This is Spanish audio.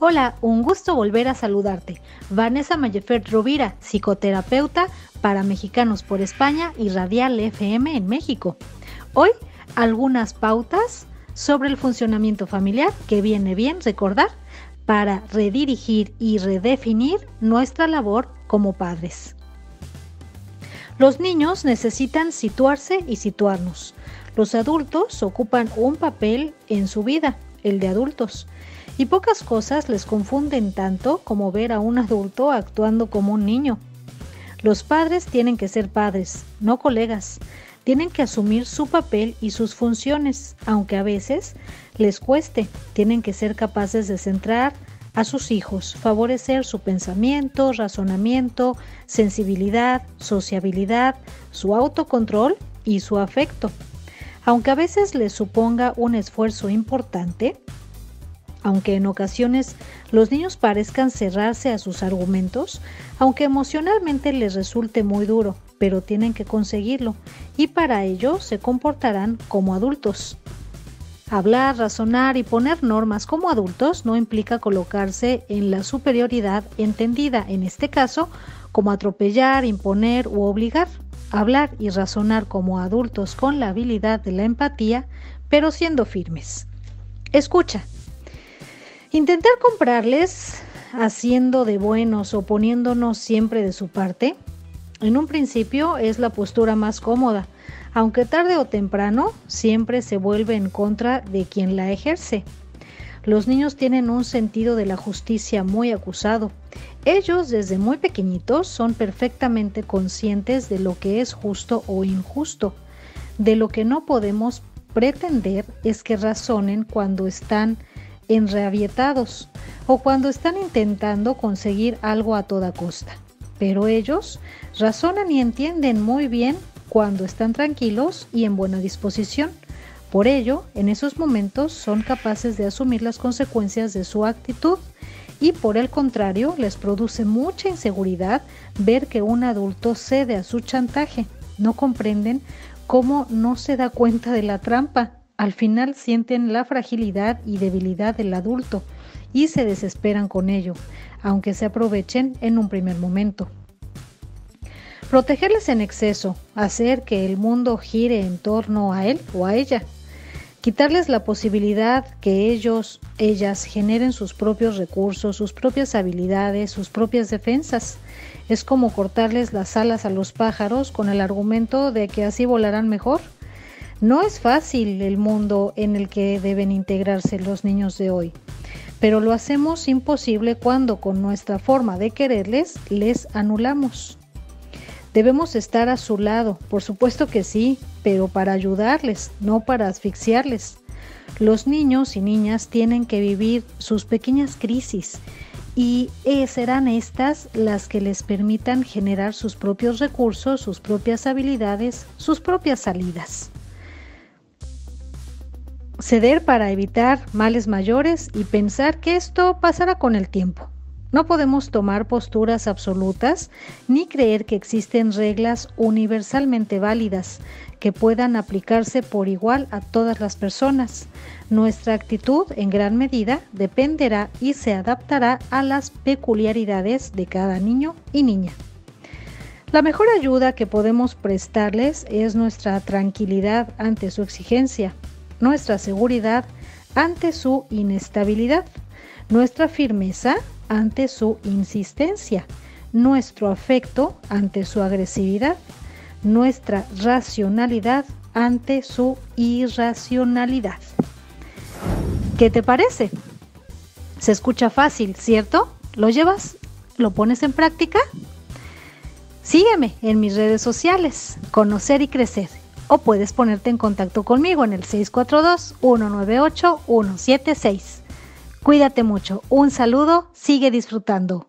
Hola, un gusto volver a saludarte. Vanessa Mayefert Rovira, psicoterapeuta para Mexicanos por España y Radial FM en México. Hoy, algunas pautas sobre el funcionamiento familiar que viene bien recordar para redirigir y redefinir nuestra labor como padres. Los niños necesitan situarse y situarnos. Los adultos ocupan un papel en su vida, el de adultos y pocas cosas les confunden tanto como ver a un adulto actuando como un niño. Los padres tienen que ser padres, no colegas. Tienen que asumir su papel y sus funciones, aunque a veces les cueste. Tienen que ser capaces de centrar a sus hijos, favorecer su pensamiento, razonamiento, sensibilidad, sociabilidad, su autocontrol y su afecto. Aunque a veces les suponga un esfuerzo importante, aunque en ocasiones los niños parezcan cerrarse a sus argumentos, aunque emocionalmente les resulte muy duro, pero tienen que conseguirlo y para ello se comportarán como adultos. Hablar, razonar y poner normas como adultos no implica colocarse en la superioridad entendida, en este caso, como atropellar, imponer u obligar. Hablar y razonar como adultos con la habilidad de la empatía, pero siendo firmes. Escucha, Intentar comprarles haciendo de buenos o poniéndonos siempre de su parte, en un principio es la postura más cómoda, aunque tarde o temprano siempre se vuelve en contra de quien la ejerce. Los niños tienen un sentido de la justicia muy acusado. Ellos desde muy pequeñitos son perfectamente conscientes de lo que es justo o injusto. De lo que no podemos pretender es que razonen cuando están enrabietados o cuando están intentando conseguir algo a toda costa. Pero ellos razonan y entienden muy bien cuando están tranquilos y en buena disposición. Por ello, en esos momentos son capaces de asumir las consecuencias de su actitud y por el contrario les produce mucha inseguridad ver que un adulto cede a su chantaje. No comprenden cómo no se da cuenta de la trampa al final sienten la fragilidad y debilidad del adulto y se desesperan con ello, aunque se aprovechen en un primer momento. Protegerles en exceso, hacer que el mundo gire en torno a él o a ella, quitarles la posibilidad que ellos, ellas generen sus propios recursos, sus propias habilidades, sus propias defensas. Es como cortarles las alas a los pájaros con el argumento de que así volarán mejor no es fácil el mundo en el que deben integrarse los niños de hoy, pero lo hacemos imposible cuando con nuestra forma de quererles les anulamos. Debemos estar a su lado, por supuesto que sí, pero para ayudarles, no para asfixiarles. Los niños y niñas tienen que vivir sus pequeñas crisis y eh, serán estas las que les permitan generar sus propios recursos, sus propias habilidades, sus propias salidas ceder para evitar males mayores y pensar que esto pasará con el tiempo. No podemos tomar posturas absolutas ni creer que existen reglas universalmente válidas que puedan aplicarse por igual a todas las personas. Nuestra actitud en gran medida dependerá y se adaptará a las peculiaridades de cada niño y niña. La mejor ayuda que podemos prestarles es nuestra tranquilidad ante su exigencia, nuestra seguridad ante su inestabilidad, nuestra firmeza ante su insistencia, nuestro afecto ante su agresividad, nuestra racionalidad ante su irracionalidad. ¿Qué te parece? Se escucha fácil, ¿cierto? ¿Lo llevas? ¿Lo pones en práctica? Sígueme en mis redes sociales, Conocer y Crecer o puedes ponerte en contacto conmigo en el 642-198-176. Cuídate mucho, un saludo, sigue disfrutando.